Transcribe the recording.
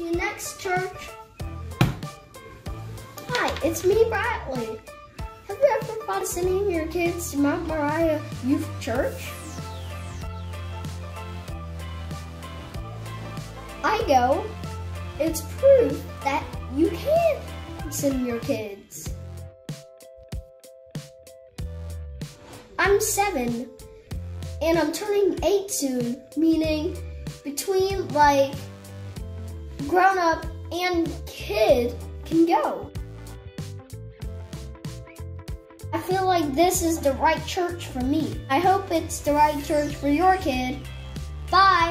See you next church. Hi, it's me, Bradley. Have you ever thought of sending your kids to Mount Moriah Youth Church? I go. It's proof that you can send your kids. I'm seven and I'm turning eight soon, meaning between like grown up and kid can go. I feel like this is the right church for me. I hope it's the right church for your kid. Bye.